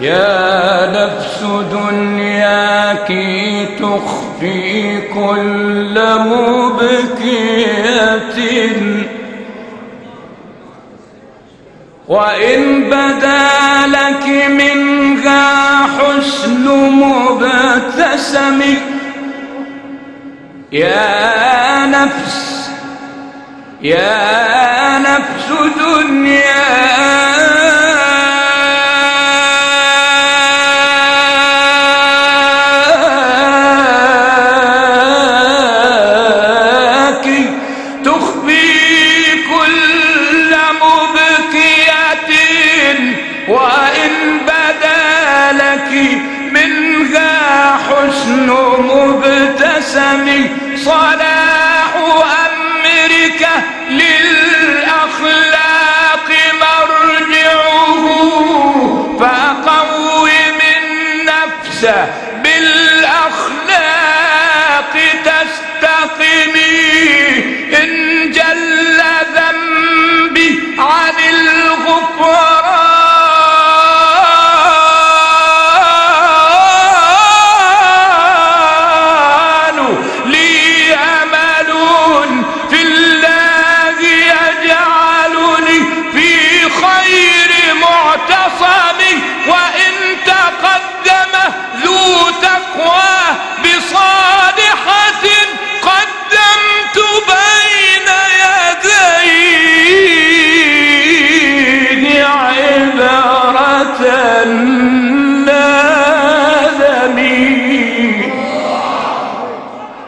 يا نفس دنياك تخفي كل مبكية. وإن بدا لك منها حسن مبتسم. يا نفس يا نفس دنياك صلاح أمريكا للأخلاق مرجعه فقوم النفس بالأخلاق تستقمي إن جل ذنبي عن الغفران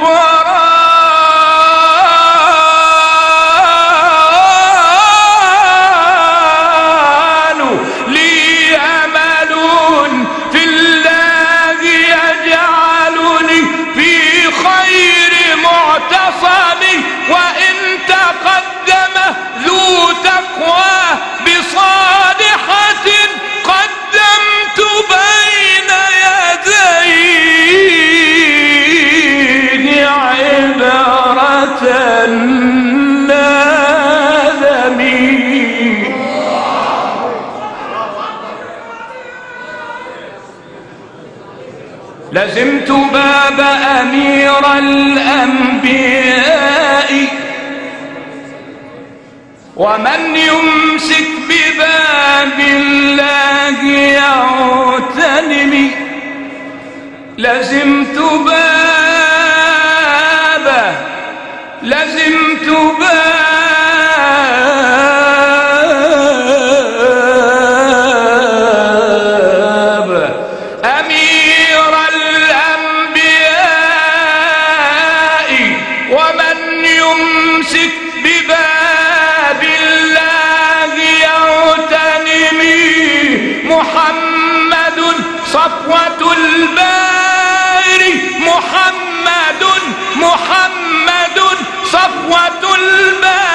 الغفران لزمت باب أمير الأنبياء. ومن يمسك بباب الله يغتنم لزمت بابه لزمت بابه صفوة الباري محمد محمد صفوة الباري.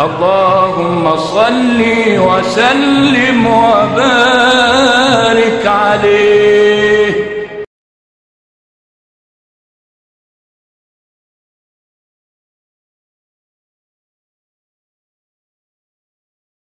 اللهم صل وسلم وبارك عليه.